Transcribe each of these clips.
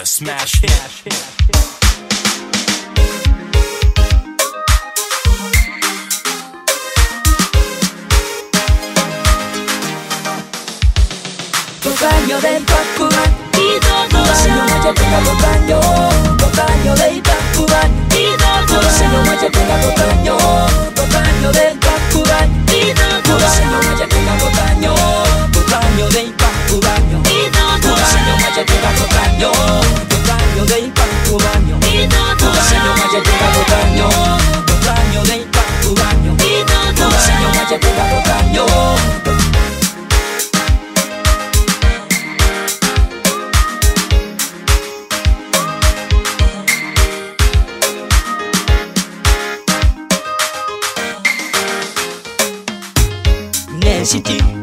a smash hit. baño del popular y todo baño, yo tengo baño, baño 认识你。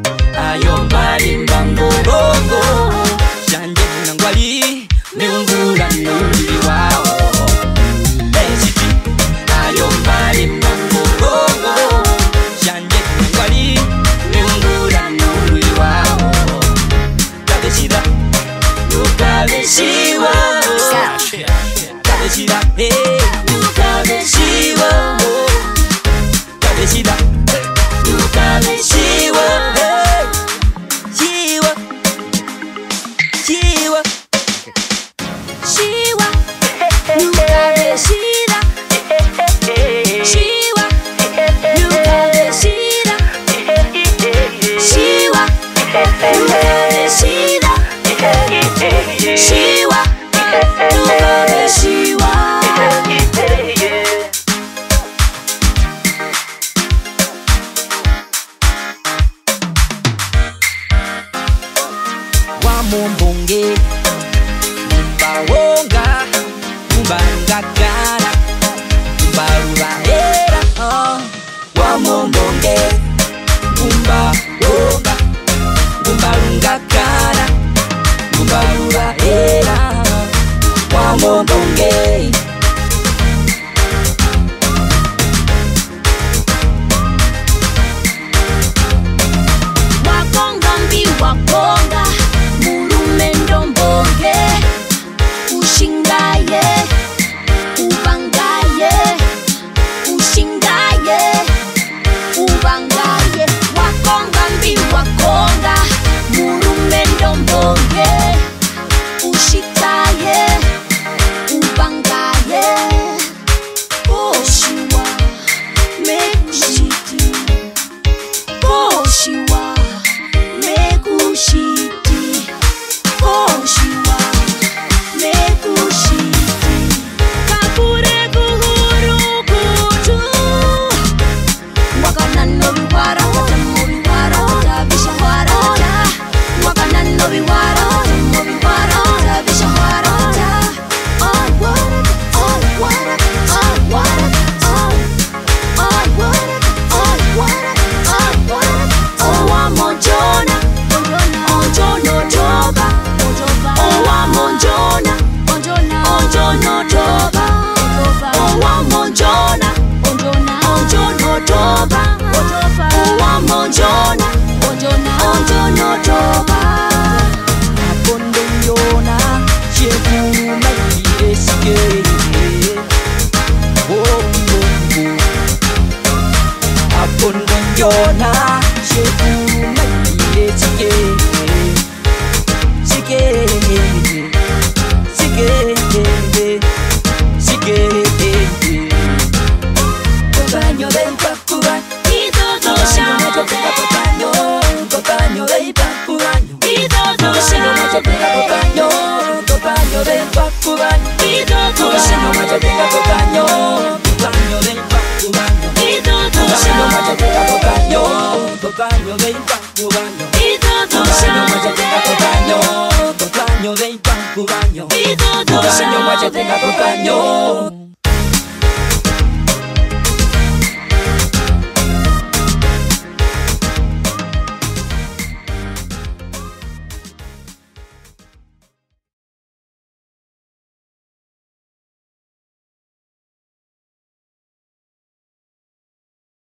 食べしは食べしだへ食べしは boom, boom. Murumbe ndombonge I've been on your night. que tenga. Y todo ya. Un año todo año